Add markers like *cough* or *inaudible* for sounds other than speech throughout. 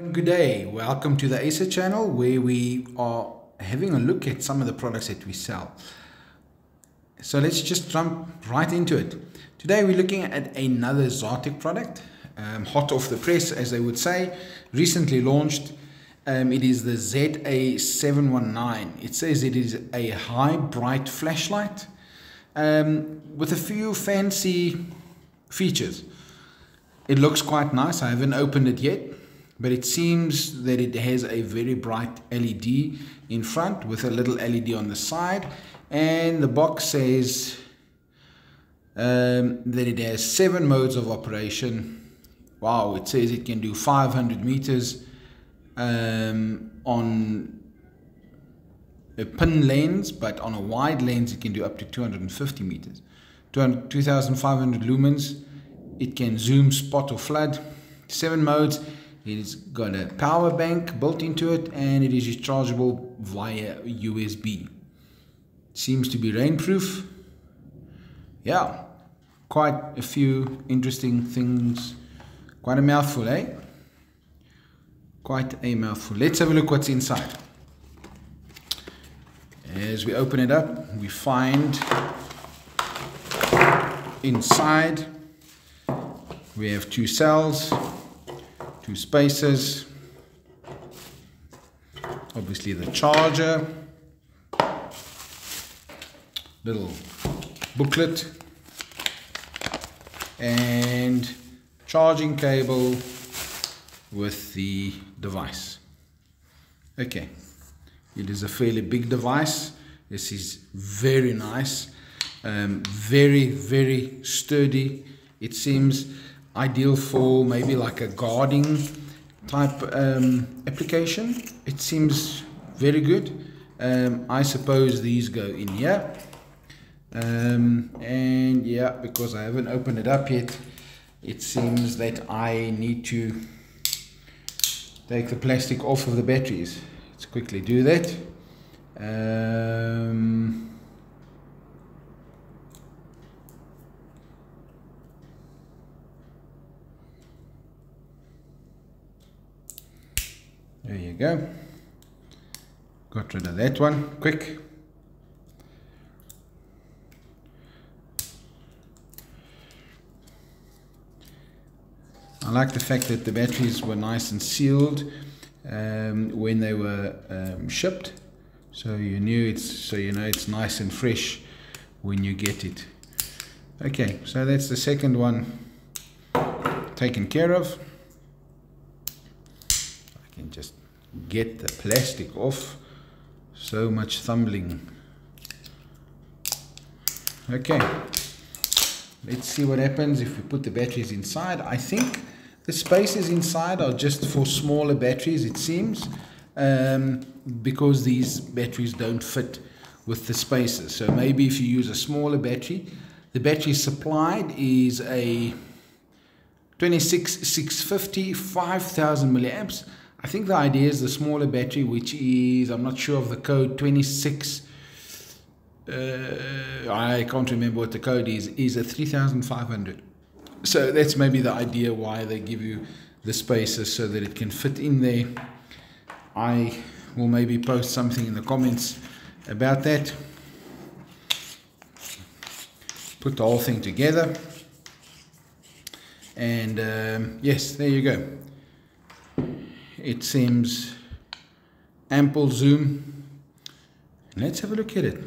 Good day, welcome to the Acer channel where we are having a look at some of the products that we sell. So let's just jump right into it. Today we're looking at another Zartek product, um, hot off the press as they would say, recently launched. Um, it is the ZA719. It says it is a high bright flashlight um, with a few fancy features. It looks quite nice. I haven't opened it yet but it seems that it has a very bright LED in front with a little LED on the side. And the box says um, that it has seven modes of operation. Wow it says it can do 500 meters um, on a pin lens but on a wide lens it can do up to 250 meters. 2500 lumens it can zoom spot or flood. Seven modes it's got a power bank built into it and it is rechargeable via USB. Seems to be rainproof. Yeah, quite a few interesting things. Quite a mouthful, eh? Quite a mouthful. Let's have a look what's inside. As we open it up, we find inside we have two cells two spaces, obviously the charger, little booklet, and charging cable with the device. Okay, it is a fairly big device. This is very nice, um, very, very sturdy. It seems ideal for maybe like a guarding type um, application. It seems very good. Um, I suppose these go in here. Um, and yeah, because I haven't opened it up yet, it seems that I need to take the plastic off of the batteries. Let's quickly do that. Um, There you go. Got rid of that one quick. I like the fact that the batteries were nice and sealed um, when they were um, shipped. So you knew it's so you know it's nice and fresh when you get it. Okay, so that's the second one taken care of. I can just get the plastic off. So much thumbling okay. Let's see what happens if we put the batteries inside. I think the spaces inside are just for smaller batteries it seems um, because these batteries don't fit with the spaces. So maybe if you use a smaller battery the battery supplied is a 26650 5000 milliamps I think the idea is the smaller battery, which is, I'm not sure of the code, 26, uh, I can't remember what the code is, is a 3500. So that's maybe the idea why they give you the spaces so that it can fit in there. I will maybe post something in the comments about that. Put the whole thing together. And um, yes, there you go it seems ample zoom. Let's have a look at it.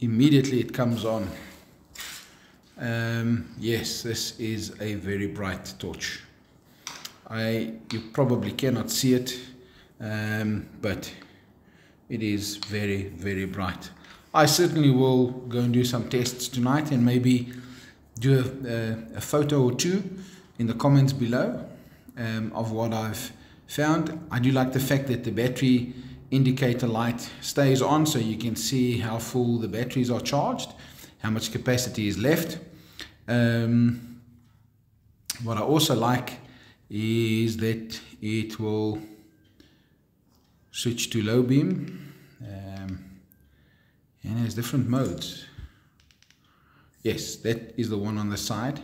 Immediately it comes on. Um, yes, this is a very bright torch. I you probably cannot see it, um, but it is very very bright. I certainly will go and do some tests tonight and maybe do a, a, a photo or two in the comments below um, of what I've found. I do like the fact that the battery indicator light stays on so you can see how full the batteries are charged, how much capacity is left. Um, what I also like is that it will switch to low beam um, and has different modes. Yes, that is the one on the side.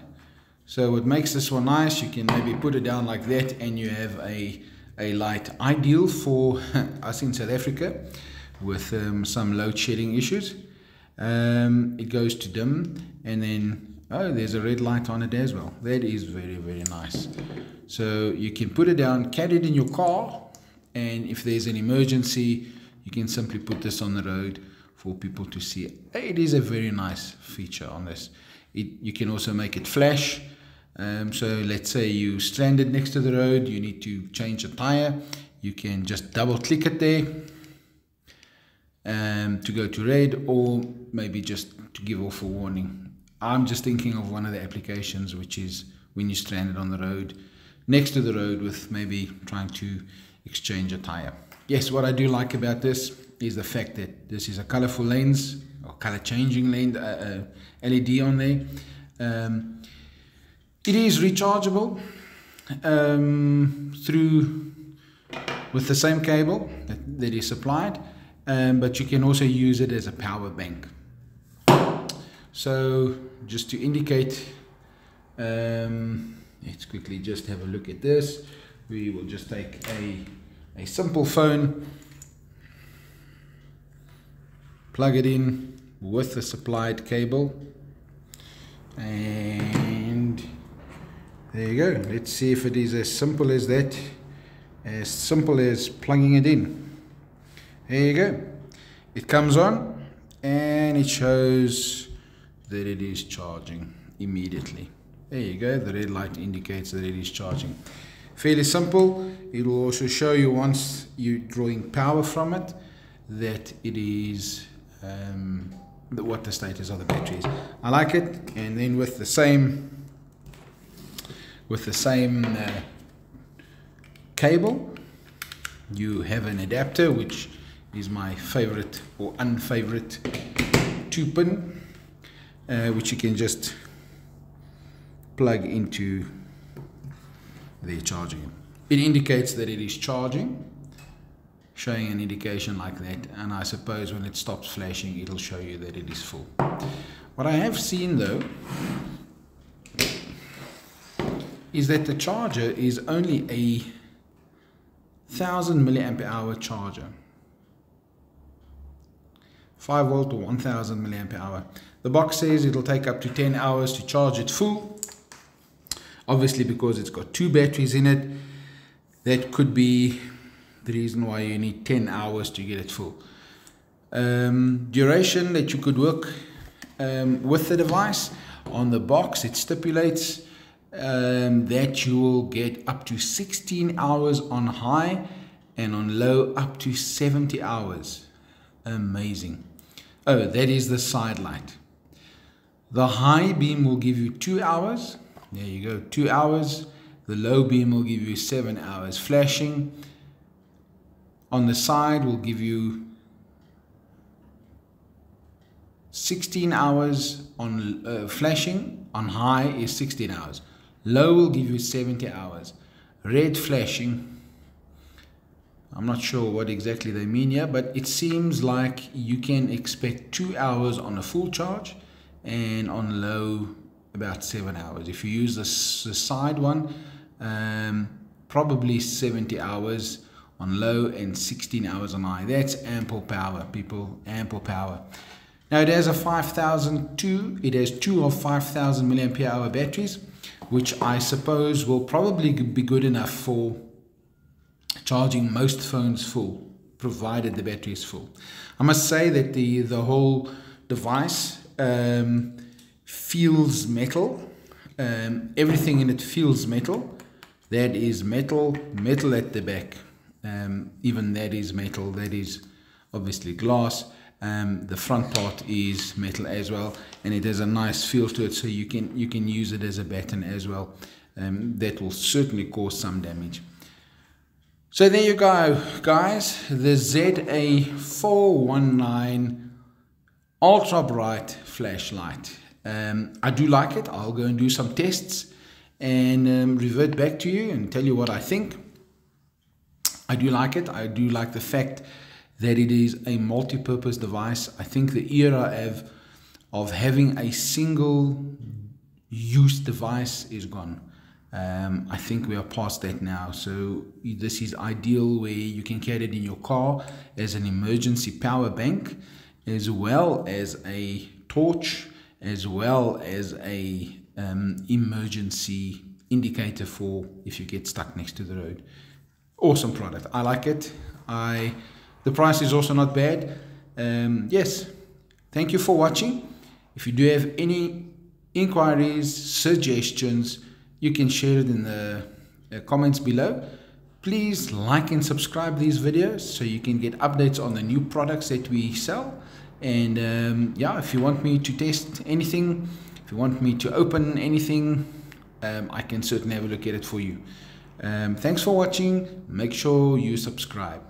So what makes this one nice, you can maybe put it down like that and you have a, a light ideal for *laughs* us in South Africa with um, some load shedding issues. Um, it goes to dim and then, oh, there's a red light on it as well. That is very, very nice. So you can put it down, carry it in your car and if there's an emergency, you can simply put this on the road for people to see. It is a very nice feature on this. It, you can also make it flash um, so let's say you stranded next to the road, you need to change a tire. You can just double click it there um, to go to red or maybe just to give off a warning. I'm just thinking of one of the applications which is when you're stranded on the road, next to the road with maybe trying to exchange a tire. Yes, what I do like about this is the fact that this is a colorful lens or color changing lens, uh, uh, LED on there. Um, it is rechargeable um, through with the same cable that, that is supplied, um, but you can also use it as a power bank. So just to indicate, um, let's quickly just have a look at this. We will just take a, a simple phone, plug it in with the supplied cable and there you go. Let's see if it is as simple as that. As simple as plugging it in. There you go. It comes on and it shows that it is charging immediately. There you go. The red light indicates that it is charging. Fairly simple. It will also show you once you're drawing power from it that it is um, what the status of the battery is. I like it. And then with the same with the same uh, cable you have an adapter which is my favorite or unfavorite two pin uh, which you can just plug into the charging it indicates that it is charging showing an indication like that and I suppose when it stops flashing it'll show you that it is full. What I have seen though is that the charger is only a 1000 milliamp hour charger. 5 volt or 1000 milliamp hour. The box says it'll take up to 10 hours to charge it full obviously because it's got two batteries in it. That could be the reason why you need 10 hours to get it full um, duration that you could work um, with the device on the box it stipulates um, that you will get up to 16 hours on high and on low up to 70 hours. Amazing. Oh, that is the side light. The high beam will give you two hours. There you go, two hours. The low beam will give you seven hours. Flashing on the side will give you 16 hours on uh, flashing. On high is 16 hours. Low will give you 70 hours. Red flashing, I'm not sure what exactly they mean here, but it seems like you can expect two hours on a full charge and on low about seven hours. If you use the, the side one, um, probably 70 hours on low and 16 hours on high. That's ample power, people, ample power. Now it has a 5002, it has two of 5000 milliampere hour batteries which I suppose will probably be good enough for charging most phones full, provided the battery is full. I must say that the, the whole device um, feels metal. Um, everything in it feels metal. That is metal, metal at the back. Um, even that is metal, that is obviously glass. Um, the front part is metal as well and it has a nice feel to it so you can you can use it as a baton as well. Um, that will certainly cause some damage. So there you go guys. The ZA419 ultra bright flashlight. Um, I do like it. I'll go and do some tests and um, revert back to you and tell you what I think I do like it I do like the fact that it is a multi-purpose device. I think the era of, of having a single use device is gone. Um, I think we are past that now. So this is ideal where you can carry it in your car as an emergency power bank, as well as a torch, as well as a um, emergency indicator for if you get stuck next to the road. Awesome product. I like it. I the price is also not bad. Um, yes. Thank you for watching. If you do have any inquiries, suggestions, you can share it in the uh, comments below. Please like and subscribe these videos so you can get updates on the new products that we sell. And um, yeah, if you want me to test anything, if you want me to open anything, um, I can certainly have a look at it for you. Um, thanks for watching. Make sure you subscribe.